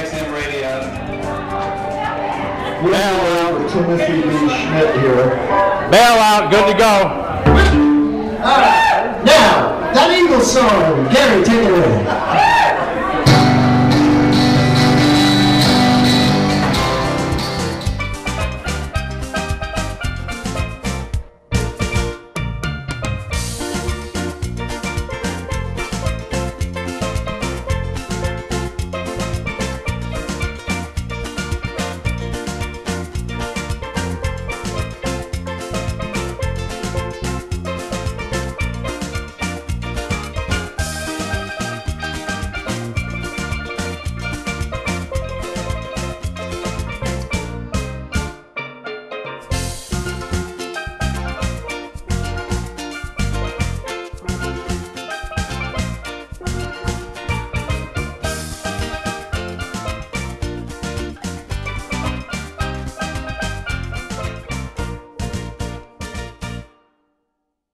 XM Radio. We have Timothy B. Schmit here. Bail out, good to go. All right, now that Eagles song, Gary, take it away.